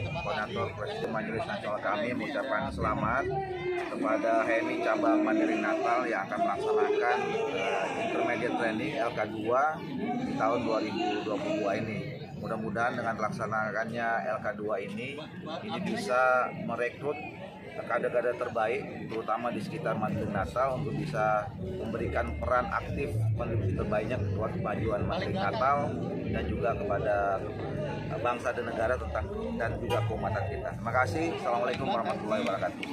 Baris Nasional kami mengucapkan selamat kepada HMI cabang Mandiri Natal yang akan melaksanakan uh, intermediate training LK2 di tahun 2022 ini. Mudah-mudahan dengan terlaksanakannya LK2 ini ini bisa merekrut kader-kader terbaik terutama di sekitar Mandiri Natal untuk bisa memberikan peran aktif kontribusi terbaiknya buat kemajuan Mandiri Natal dan juga kepada bangsa dan negara tentang dan juga keumatan kita. Terima kasih. Assalamualaikum warahmatullahi wabarakatuh.